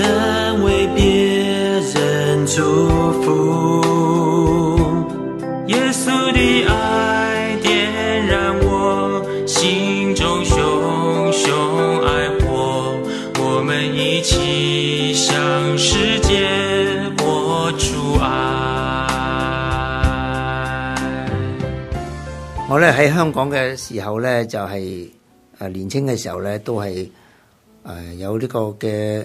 能为别人祝福耶稣的爱点燃我心中熊熊爱火我们一起向世界播出爱我咧喺香港嘅时候咧就系诶年轻嘅时候咧都系诶有呢个嘅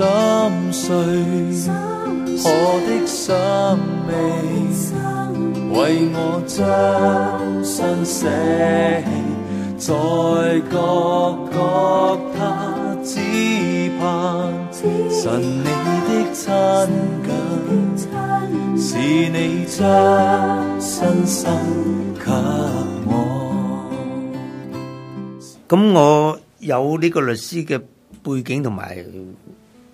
心碎我的心未为我将心舍弃在各角他只盼神你的亲近是你将身心给我咁我有呢个律师嘅背景同埋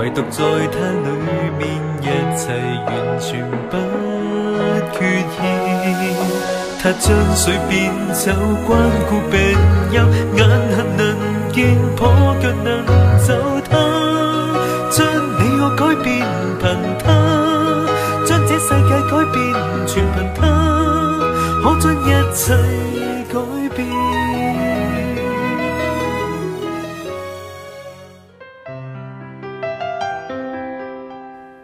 唯独在他里面，一切完全不缺欠。他将水变酒，关顾病友，眼痕能见，跛脚能走。他将你我改变，凭他将这世界改变，全凭他，可将一切。